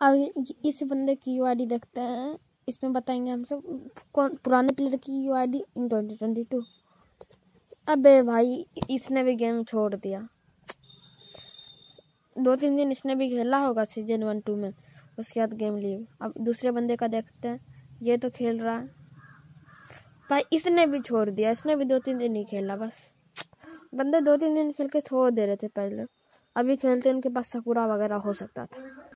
अब इस बंदे की यू देखते हैं। इसमें बताएँगे हम सब, कौन, पुराने प्लेयर की U I D in twenty twenty two अबे भाई, इसने भी गेम छोड़ दिया। दो तीन दिन इसने भी खेला होगा सीज़न वन टू में। उसके बाद गेम लीव अब दूसरे बंदे का देखते हैं। ये तो खेल रहा है। भाई, इसने भी छोड़ दिया। इसने भी दो तीन दिन ही खेला बस। बंदे दो तीन दिन खेल के छोड़ दे रहे थे पहले। अभी खेलते इनके पास सकुरा वगैरह हो सकता था।